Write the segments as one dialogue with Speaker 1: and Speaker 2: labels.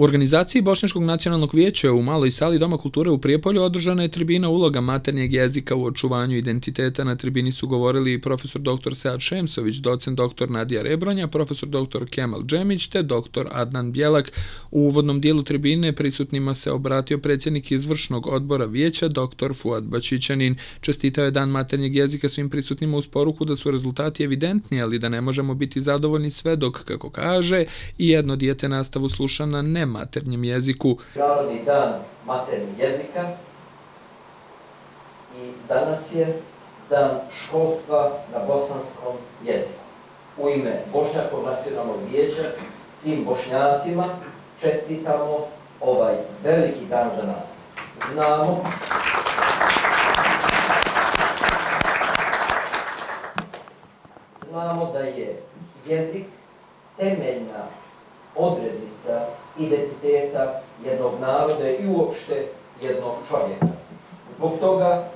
Speaker 1: U organizaciji Bošnjačkog nacionalnog vijeća u Maloj sali Doma kulture u Prijepolju održana je tribina uloga maternjeg jezika u očuvanju identiteta. Na tribini su govorili profesor dr. Sead Šemsović, docent dr. Nadija Rebronja, profesor dr. Kemal Džemić te dr. Adnan Bjelak. U uvodnom dijelu tribine prisutnima se obratio predsjednik izvršnog odbora vijeća dr. Fuad Bačićanin. Čestitao je dan maternjeg jezika svim prisutnima uz poruku da su rezultati evidentni, ali da ne možemo biti zadovoljni sve dok, kako kaže, i jedno dijete nastavu sluša na maternjem jeziku.
Speaker 2: Narodni dan maternjeg jezika i danas je dan školstva na bosanskom jeziku. U ime Bošnjakog nacionalnog vijeća svim bošnjacima čestitamo ovaj veliki dan za nas. Znamo znamo da je jezik temeljna odrednica identiteta jednog naroda i uopšte jednog čovjeka. Zbog toga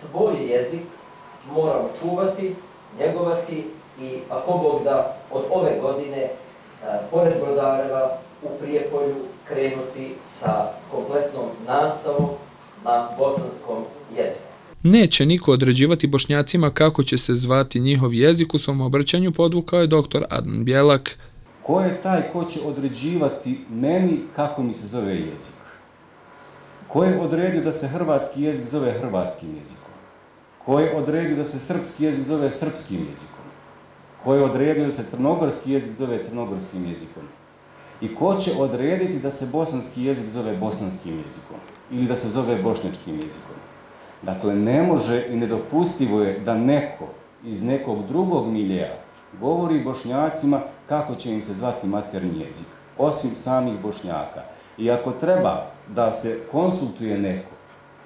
Speaker 2: svoj jezik moramo čuvati, njegovati i ako Bog da od ove godine pored Brodareva u Prijepolju krenuti sa kompletnom nastavom na bosanskom jeziku.
Speaker 1: Neće niko određivati bošnjacima kako će se zvati njihov jezik u svom obraćanju podvukao je dr. Adnan Bjelak,
Speaker 3: Ko je taj ko će određivati meni kako mi se zove jezik? Ko je odredio da se hrvatski jezik zove hrvatskim jezikom? Ko je odredio da se srpski jezik zove srpskim jezikom? Ko je odredio da se crnogorski jezik zove crnogorskim jezikom? I ko će odrediti da se bosanski jezik zove bosanskim jezikom? Ili da se zove bošnjačkim jezikom? Dakle, ne može i nedopustivo je da neko iz nekog drugog miljeja govori bošnjacima kako će im se zvati materni jezik, osim samih bošnjaka. I ako treba da se konsultuje neko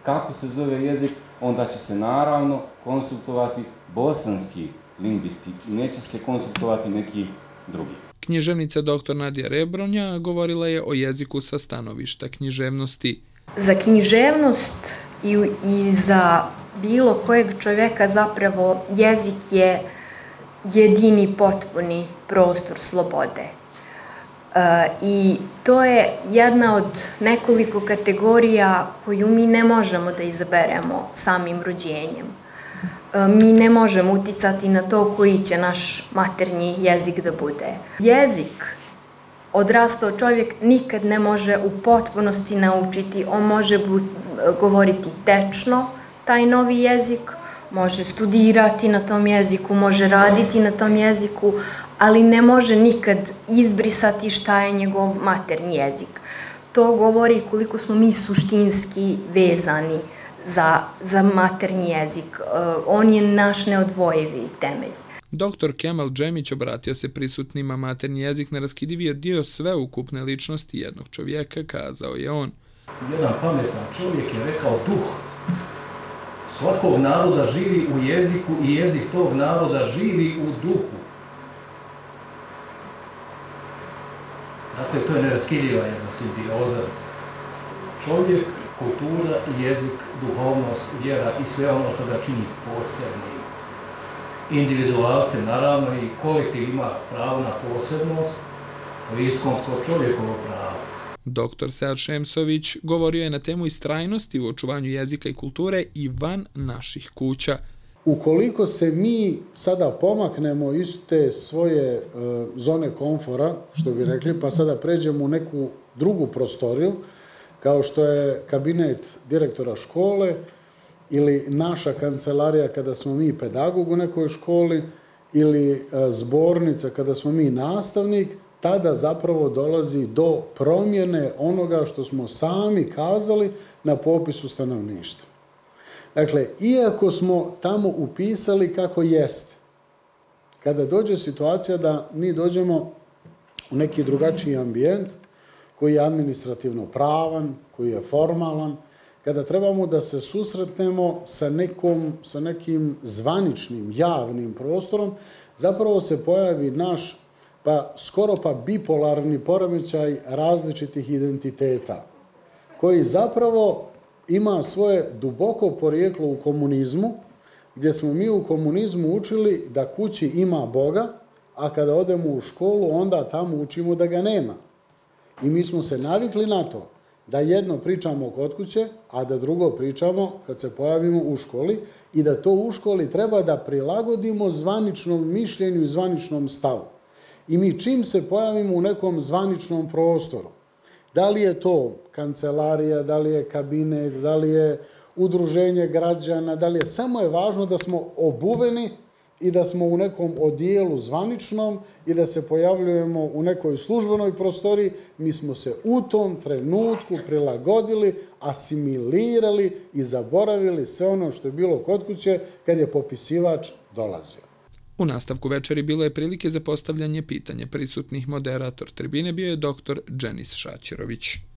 Speaker 3: kako se zove jezik, onda će se naravno konsultovati bosanski lingvisti i neće se konsultovati neki drugi.
Speaker 1: Književnica dr. Nadija Rebronja govorila je o jeziku sa stanovišta književnosti.
Speaker 4: Za književnost i, i za bilo kojeg čovjeka zapravo jezik je jedini potpuni prostor slobode. E, I to je jedna od nekoliko kategorija koju mi ne možemo da izaberemo samim rođenjem. E, mi ne možemo uticati na to koji će naš maternji jezik da bude. Jezik odrastao čovjek nikad ne može u potpunosti naučiti. On može govoriti tečno taj novi jezik, može studirati na tom jeziku, može raditi na tom jeziku, ali ne može nikad izbrisati šta je njegov maternji jezik. To govori koliko smo mi suštinski vezani za, za maternji jezik. E, on je naš neodvojivi temelj.
Speaker 1: Dr. Kemal Džemić obratio se prisutnima maternji jezik na raskidivi je dio sveukupne ličnosti jednog čovjeka, kazao je on.
Speaker 5: Jedan pametan čovjek je rekao duh svakog naroda živi u jeziku i jezik tog naroda živi u duhu. Dakle, to je neraskidljiva jedna simbioza. Čovjek, kultura, jezik, duhovnost, vjera i sve ono što ga čini posebnim. Individualce, naravno, i kolektiv ima pravo na posebnost, to je iskonsko čovjekovo pravo.
Speaker 1: Dr. Sead Šemsović govorio je na temu istrajnosti u očuvanju jezika i kulture i van naših kuća.
Speaker 6: Ukoliko se mi sada pomaknemo iz te svoje e, zone komfora, što bi rekli, pa sada pređemo u neku drugu prostoriju, kao što je kabinet direktora škole ili naša kancelarija kada smo mi pedagog u nekoj školi ili e, zbornica kada smo mi nastavnik, tada zapravo dolazi do promjene onoga što smo sami kazali na popisu stanovništva. Dakle, iako smo tamo upisali kako jeste, kada dođe situacija da mi dođemo u neki drugačiji ambijent, koji je administrativno pravan, koji je formalan, kada trebamo da se susretnemo sa, nekom, sa nekim zvaničnim, javnim prostorom, zapravo se pojavi naš pa skoro pa bipolarni poremećaj različitih identiteta, koji zapravo ima svoje duboko porijeklo u komunizmu, gdje smo mi u komunizmu učili da kući ima Boga, a kada odemo u školu, onda tamo učimo da ga nema. I mi smo se navikli na to da jedno pričamo kod kuće, a da drugo pričamo kad se pojavimo u školi i da to u školi treba da prilagodimo zvaničnom mišljenju i zvaničnom stavu. I mi čim se pojavimo u nekom zvaničnom prostoru, da li je to kancelarija, da li je kabinet, da li je udruženje građana, da li je, samo je važno da smo obuveni i da smo u nekom odijelu zvaničnom i da se pojavljujemo u nekoj službenoj prostoriji, mi smo se u tom trenutku prilagodili, asimilirali i zaboravili sve ono što je bilo kod kuće kad je popisivač dolazio.
Speaker 1: U nastavku večeri bilo je prilike za postavljanje pitanja prisutnih moderator tribine bio je doktor Dženis Šaćerović.